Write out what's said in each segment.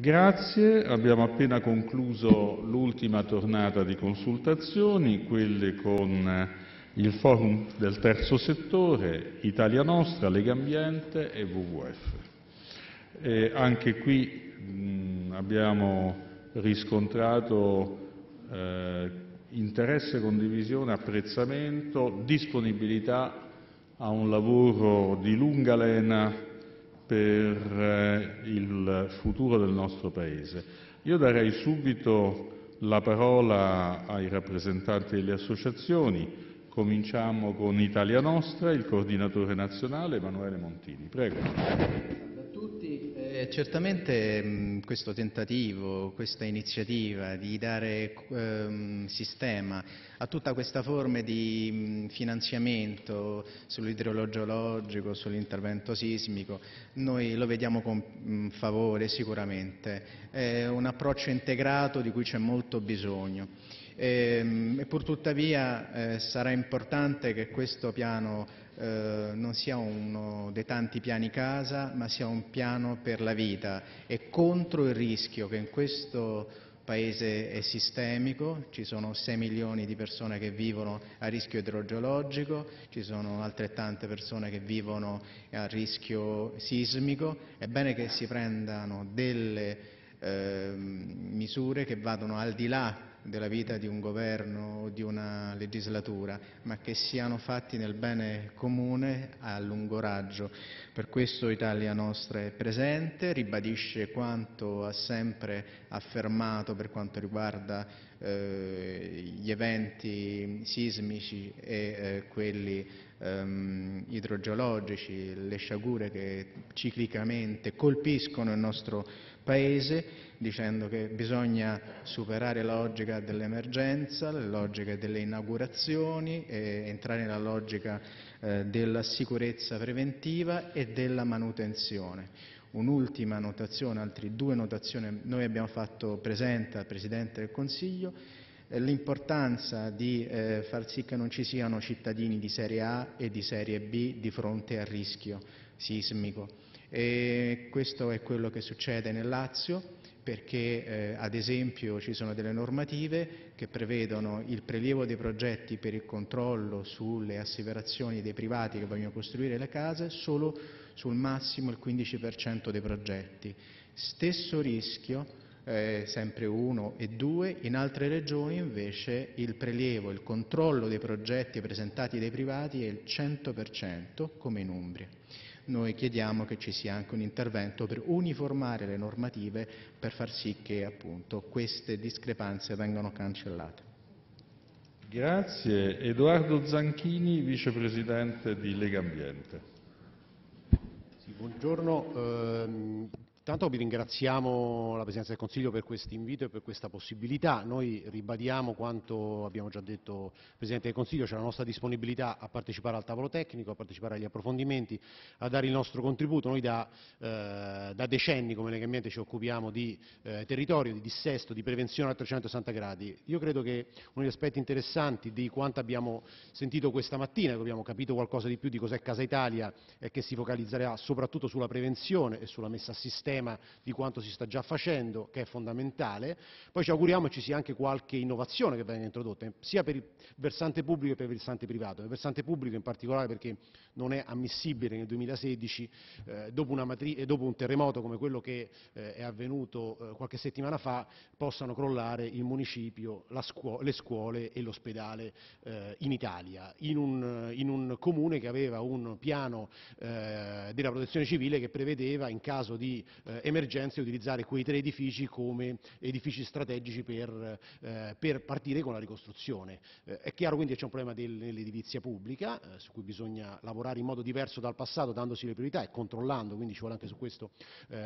Grazie, abbiamo appena concluso l'ultima tornata di consultazioni, quelle con il forum del terzo settore, Italia Nostra, Lega Ambiente e WWF. Anche qui mh, abbiamo riscontrato eh, interesse, condivisione, apprezzamento, disponibilità a un lavoro di lunga lena per eh, il futuro del nostro Paese. Io darei subito la parola ai rappresentanti delle associazioni. Cominciamo con Italia Nostra, il coordinatore nazionale Emanuele Montini. Eh, certamente mh, questo tentativo, questa iniziativa di dare ehm, sistema a tutta questa forma di mh, finanziamento sull'idrogeologico, sull'intervento sismico, noi lo vediamo con mh, favore sicuramente. È un approccio integrato di cui c'è molto bisogno. E, ehm, e pur tuttavia eh, sarà importante che questo piano non sia uno dei tanti piani casa, ma sia un piano per la vita. E contro il rischio che in questo Paese è sistemico, ci sono 6 milioni di persone che vivono a rischio idrogeologico, ci sono altrettante persone che vivono a rischio sismico, è bene che si prendano delle eh, misure che vadano al di là della vita di un governo o di una legislatura, ma che siano fatti nel bene comune a lungo raggio. Per questo Italia Nostra è presente, ribadisce quanto ha sempre affermato per quanto riguarda eh, gli eventi sismici e eh, quelli ehm, idrogeologici, le sciagure che ciclicamente colpiscono il nostro Paese dicendo che bisogna superare la logica dell'emergenza, le logiche delle inaugurazioni entrare nella logica eh, della sicurezza preventiva e della manutenzione. Un'ultima notazione, altre due notazioni, noi abbiamo fatto presente al Presidente del Consiglio l'importanza di eh, far sì che non ci siano cittadini di serie A e di serie B di fronte al rischio sismico. E questo è quello che succede nel Lazio, perché eh, ad esempio ci sono delle normative che prevedono il prelievo dei progetti per il controllo sulle asseverazioni dei privati che vogliono costruire le case solo sul massimo il 15% dei progetti. Stesso rischio, eh, sempre 1 e 2, in altre regioni invece il prelievo, il controllo dei progetti presentati dai privati è il 100% come in Umbria noi chiediamo che ci sia anche un intervento per uniformare le normative per far sì che appunto, queste discrepanze vengano cancellate. Grazie. Edoardo Zanchini, vicepresidente di Lega Ambiente. Sì, buongiorno. Eh, Intanto vi ringraziamo la Presidenza del Consiglio per questo invito e per questa possibilità. Noi ribadiamo quanto abbiamo già detto Presidente del Consiglio, c'è la nostra disponibilità a partecipare al tavolo tecnico, a partecipare agli approfondimenti, a dare il nostro contributo. Noi da, eh, da decenni come Lega ci occupiamo di eh, territorio, di dissesto, di prevenzione a 360 gradi. Io credo che uno degli aspetti interessanti di quanto abbiamo sentito questa mattina, che abbiamo capito qualcosa di più di cos'è Casa Italia, è che si focalizzerà soprattutto sulla prevenzione e sulla messa a sistema sistema di quanto si sta già facendo, che è fondamentale. Poi ci auguriamo ci sia anche qualche innovazione che venga introdotta, sia per il versante pubblico che per il versante privato. Nel versante pubblico in particolare perché non è ammissibile nel 2016, eh, dopo, matri- dopo, un terremoto come quello che eh, è avvenuto eh, qualche settimana fa, possano crollare il municipio, scuo- le scuole e l'ospedale eh, in Italia, in un, in un, comune che aveva un piano eh, della protezione civile che prevedeva in caso di eh, emergenze utilizzare quei tre edifici come edifici strategici per, eh, per partire con la ricostruzione. Eh, è chiaro quindi che c'è un problema dell'edilizia pubblica su cui bisogna lavorare in modo diverso dal passato dandosi le priorità e controllando, quindi ci vuole anche su questo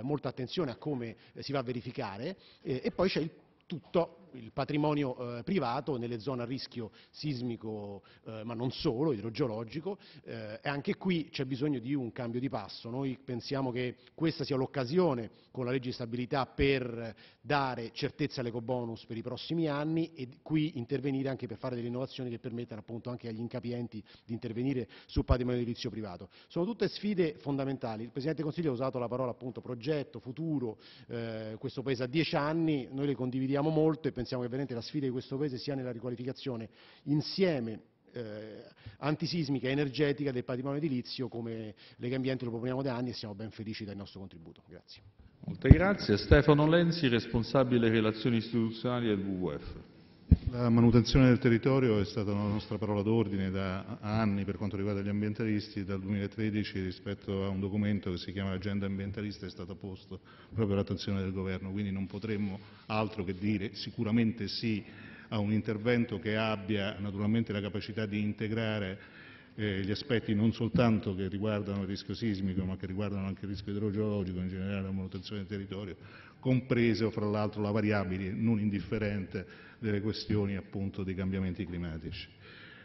molta attenzione a come si va a verificare e poi c'è il tutto il patrimonio eh, privato nelle zone a rischio sismico, eh, ma non solo, idrogeologico, eh, e anche qui c'è bisogno di un cambio di passo. Noi pensiamo che questa sia l'occasione con la legge di stabilità per dare certezza all'ecobonus per i prossimi anni e qui intervenire anche per fare delle innovazioni che permettano appunto anche agli incapienti di intervenire sul patrimonio edilizio privato. Sono tutte sfide fondamentali. Il Presidente del Consiglio ha usato la parola appunto progetto, futuro, eh, questo Paese ha dieci anni, noi le condividiamo molto e pensiamo che veramente la sfida di questo Paese sia nella riqualificazione insieme eh, antisismica e energetica del patrimonio edilizio come Lega Ambiente lo proponiamo da anni e siamo ben felici del nostro contributo. Grazie. Molte grazie. Stefano Lenzi, responsabile relazioni istituzionali del WWF. La manutenzione del territorio è stata una nostra parola d'ordine da anni per quanto riguarda gli ambientalisti, dal 2013 rispetto a un documento che si chiama Agenda ambientalista è stato posto proprio all'attenzione del Governo, quindi non potremmo altro che dire sicuramente sì a un intervento che abbia naturalmente la capacità di integrare eh, gli aspetti non soltanto che riguardano il rischio sismico ma che riguardano anche il rischio idrogeologico, in generale la manutenzione del territorio, compreso fra l'altro la variabile non indifferente delle questioni appunto dei cambiamenti climatici.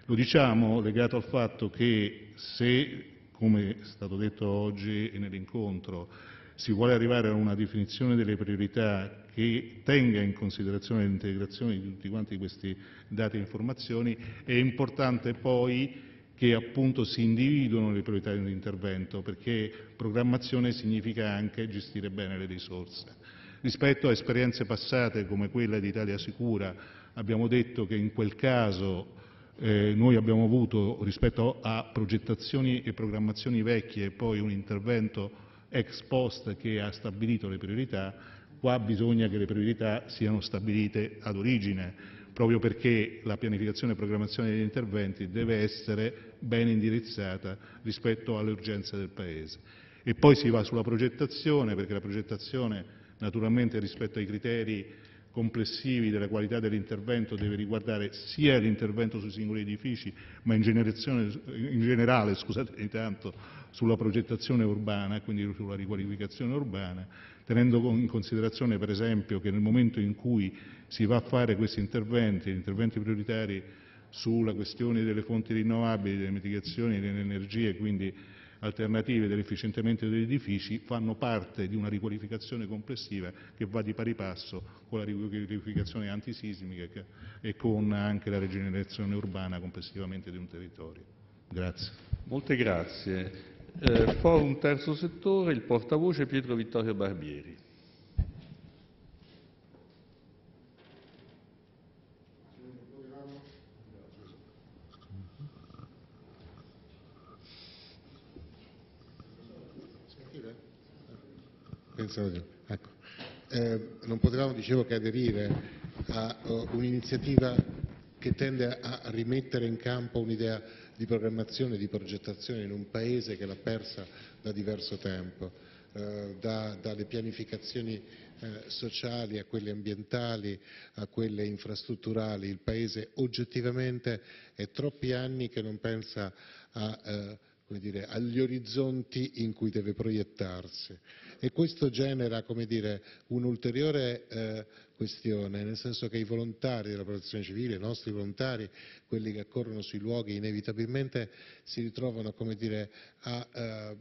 Lo diciamo legato al fatto che se, come è stato detto oggi nell'incontro, si vuole arrivare a una definizione delle priorità che tenga in considerazione l'integrazione di tutti quanti questi dati e informazioni, è importante poi che appunto si individuino le priorità di intervento, perché programmazione significa anche gestire bene le risorse. Rispetto a esperienze passate come quella di Italia Sicura abbiamo detto che in quel caso eh, noi abbiamo avuto rispetto a progettazioni e programmazioni vecchie poi un intervento ex post che ha stabilito le priorità, qua bisogna che le priorità siano stabilite ad origine, proprio perché la pianificazione e programmazione degli interventi deve essere ben indirizzata rispetto alle urgenze del Paese. E poi si va sulla progettazione, perché la progettazione naturalmente rispetto ai criteri complessivi della qualità dell'intervento deve riguardare sia l'intervento sui singoli edifici, ma in, in generale scusate, tanto, sulla progettazione urbana, quindi sulla riqualificazione urbana, tenendo in considerazione per esempio che nel momento in cui si va a fare questi interventi, interventi prioritari sulla questione delle fonti rinnovabili, delle mitigazioni delle energie, quindi alternative dell'efficientamento degli edifici fanno parte di una riqualificazione complessiva che va di pari passo con la riqualificazione antisismica e con anche la rigenerazione urbana complessivamente di un territorio. Grazie. Molte grazie. Eh, Forum Terzo Settore, il portavoce Pietro Vittorio Barbieri. Ecco. Eh, non potevamo, dicevo, che aderire a uh, un'iniziativa che tende a rimettere in campo un'idea di programmazione e di progettazione in un Paese che l'ha persa da diverso tempo, eh, da, dalle pianificazioni eh, sociali a quelle ambientali, a quelle infrastrutturali. Il Paese oggettivamente è troppi anni che non pensa a, eh, agli orizzonti in cui deve proiettarsi e questo genera un'ulteriore eh, questione, nel senso che i volontari della protezione civile, i nostri volontari, quelli che accorrono sui luoghi, inevitabilmente si ritrovano dire, a, eh,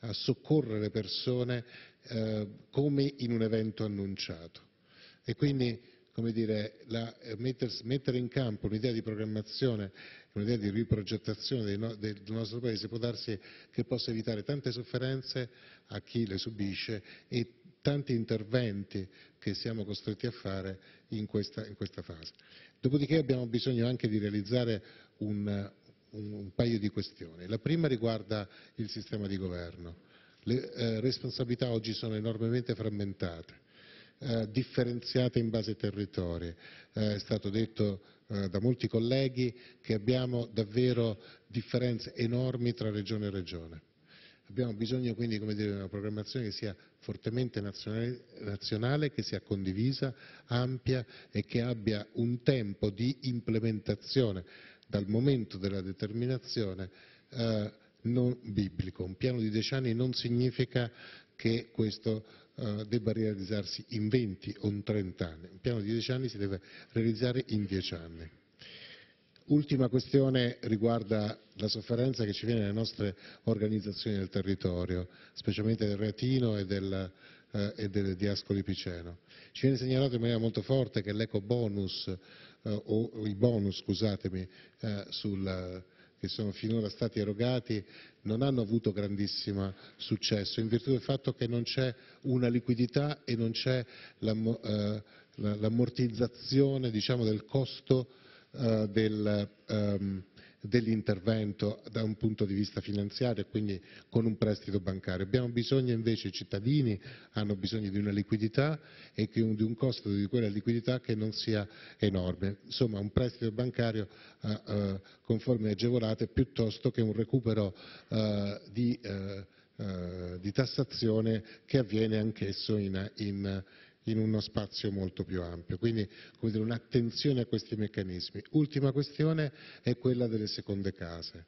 a, soccorrere persone eh, come in un evento annunciato. Come dire, eh, mettere in campo un'idea di programmazione un'idea di riprogettazione del nostro Paese può darsi che possa evitare tante sofferenze a chi le subisce e tanti interventi che siamo costretti a fare in questa, fase. Dopodiché abbiamo bisogno anche di realizzare un, un, un paio di questioni. La prima riguarda il sistema di governo. Le eh, responsabilità oggi sono enormemente frammentate. Eh, differenziate in base ai territori. Eh, è stato detto eh, da molti colleghi che abbiamo davvero differenze enormi tra regione e regione. Abbiamo bisogno quindi di una programmazione che sia fortemente nazionale, che sia condivisa, ampia e che abbia un tempo di implementazione dal momento della determinazione eh, non biblico. Un piano di dieci anni non significa che questo debba realizzarsi in 20 o in 30 anni, un piano di 10 anni si deve realizzare in 10 anni. Ultima questione riguarda la sofferenza che ci viene dalle nostre organizzazioni del territorio, specialmente del Reatino e del, eh, e del, di Ascoli Piceno. Ci viene segnalato in maniera molto forte che l'eco bonus eh, o i bonus, scusatemi, eh, sul, che sono finora stati erogati non hanno avuto grandissimo successo in virtù del fatto che non c'è una liquidità e non c'è eh, l'ammortizzazione diciamo, del costo eh, del, ehm, dell'intervento da un punto di vista finanziario e quindi con un prestito bancario. Abbiamo bisogno invece, i cittadini hanno bisogno di una liquidità e di un costo di quella liquidità che non sia enorme. Insomma un prestito bancario eh, eh, con forme agevolate piuttosto che un recupero eh, di, di, tassazione che avviene anch'esso in, in uno spazio molto più ampio. Quindi un'attenzione a questi meccanismi. Ultima questione è quella delle seconde case.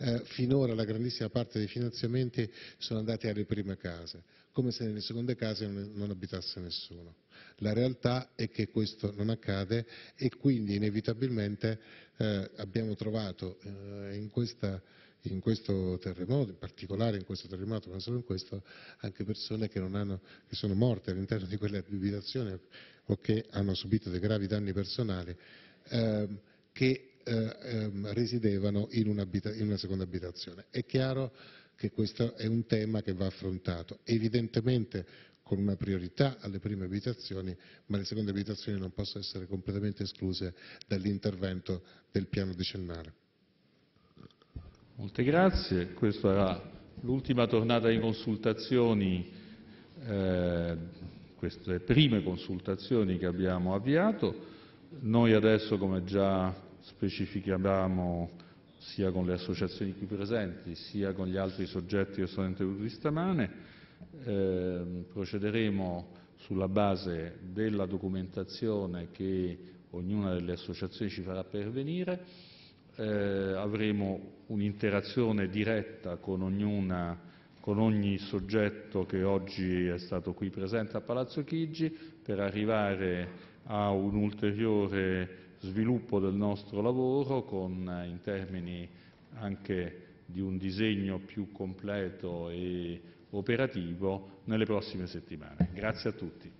Eh, finora la grandissima parte dei finanziamenti sono andati alle prime case, come se nelle seconde case non, non abitasse nessuno. La realtà è che questo non accade e quindi inevitabilmente eh, abbiamo trovato eh, in questa in questo terremoto, in particolare in questo terremoto, ma solo in questo, anche persone che, hanno, che sono morte all'interno di quelle abitazioni o che hanno subito dei gravi danni personali, ehm, che eh, ehm, residevano in in una seconda abitazione. È chiaro che questo è un tema che va affrontato. Evidentemente con una priorità alle prime abitazioni, ma le seconde abitazioni non possono essere completamente escluse dall'intervento del piano decennale. Molte grazie. Questa era l'ultima tornata di consultazioni, eh, queste prime consultazioni che abbiamo avviato. Noi adesso, come già specificavamo sia con le associazioni qui presenti, sia con gli altri soggetti che sono intervenuti stamane, eh, procederemo sulla base della documentazione che ognuna delle associazioni ci farà pervenire avremo un'interazione diretta con, ogni soggetto che oggi è stato qui presente a Palazzo Chigi per arrivare a un ulteriore sviluppo del nostro lavoro con, in termini anche di un disegno più completo e operativo nelle prossime settimane. Grazie a tutti.